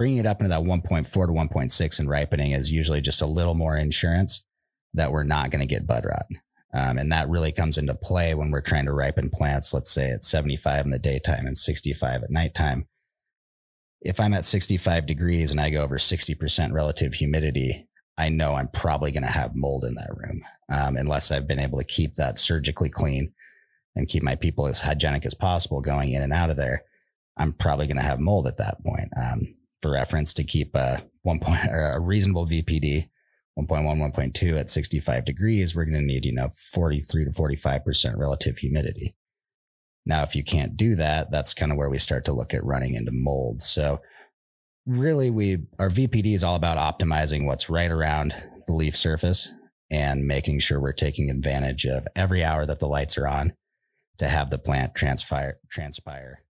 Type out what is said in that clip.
bringing it up into that 1.4 to 1.6 and ripening is usually just a little more insurance that we're not going to get bud rot. Um, and that really comes into play when we're trying to ripen plants, let's say at 75 in the daytime and 65 at nighttime. If I'm at 65 degrees and I go over 60% relative humidity, I know I'm probably going to have mold in that room um, unless I've been able to keep that surgically clean and keep my people as hygienic as possible going in and out of there. I'm probably going to have mold at that point. Um, for reference, to keep a one point or a reasonable VPD, 1.1, 1.2 at 65 degrees, we're going to need, you know, 43 to 45% relative humidity. Now, if you can't do that, that's kind of where we start to look at running into mold. So really we our VPD is all about optimizing what's right around the leaf surface and making sure we're taking advantage of every hour that the lights are on to have the plant transpire transpire